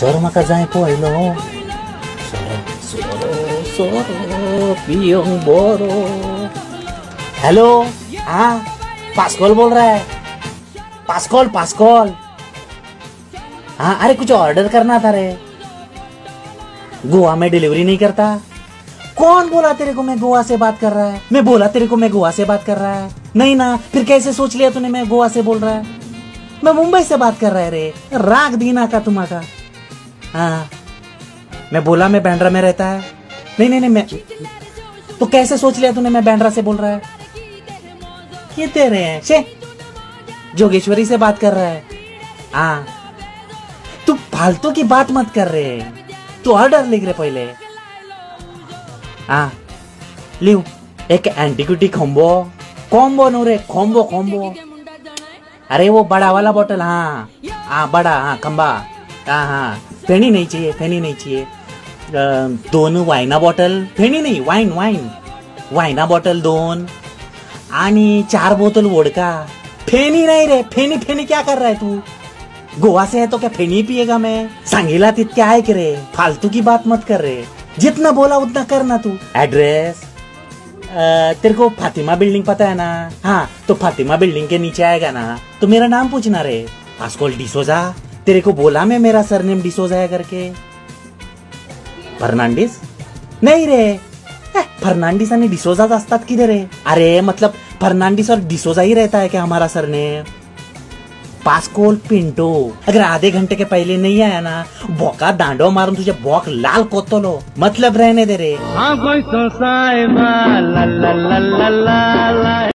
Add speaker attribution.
Speaker 1: Sir म्हाका जाय पळयलो पियंग बोरो हेलो हाँ बोल रहा है पास्कॉल पास्कॉल हाँ अरे कुछ ऑर्डर करना था रे गोवा में डिलीवरी नहीं करता कौन बोला तेरे को मैं गोवा से बात कर रहा है मैं बोला तेरे को मैं गोवा से बात कर रहा है नहीं ना फिर कैसे सोच लिया तूने मैं गोवा से बोल रहा है मैं मुंबई से बात कर रहा है रे राग दीना का तुम्हारा हाँ। मैं बोला, मैं बैंड्रा में रहता है। नहीं नहीं नहीं, मैं तो कैसे सोच लिया तूने मैं बैंड्रा से बोल रहा है? ये तेरे हैं? छे जोगेश्वरी से बात कर रहा है। हाँ। तू फालतू की बात मत कर रहे तू ऑर्डर लिख रहे पहले। हाँ। लिव एक एंटीक्विटी कॉम्बो कॉम्बो नो रे कॉम्बो कॉम्बो अरे, वो बड़ा वाला बोतल हाँ। हाँ बड़ा हाँ खंबा। हाँ हाँ। फेनी नहीं चाहिए, फेनी नहीं चाहिए। दोन वाईना बॉटल। फेनी नहीं, वाईन वाईन। वाईना बॉटल दोन। आणि चार बोतल वोडका। फेनी नहीं रे, फेनी फेनी क्या कर रहा है तू? गोवा से है तो क्या फेनी पिएगा मैं? सांगेला तितके ऐक रे? फालतू की बात मत कर रे। जितना बोला उतना करना तू। एड्रेस तेरे को फातिमा बिल्डिंग पता है ना? हाँ तो फातिमा बिल्डिंग के नीचे आएगा ना। तो मेरा नाम पूछना रे। आसकोल डिसोजा? तेरे को बोला मैं मेरा सरनेम डिसोजा है करके। फर्नांडिस? नाही रे। फर्नांडिस आणि डिसोजाच असतात की रे अरे मतलब फर्नांडिस और डिसोजा ही रहता है क्या हमारा सरनेम? पास्कोल पिंटो, अगर आधे घंटे के पहले नहीं आया ना, बोका दांडो मारून तुझे, बॉक लाल कोतो लो मतलब रहने दे रे।
Speaker 2: हाँ कोई सोसाए ला ला ला ला।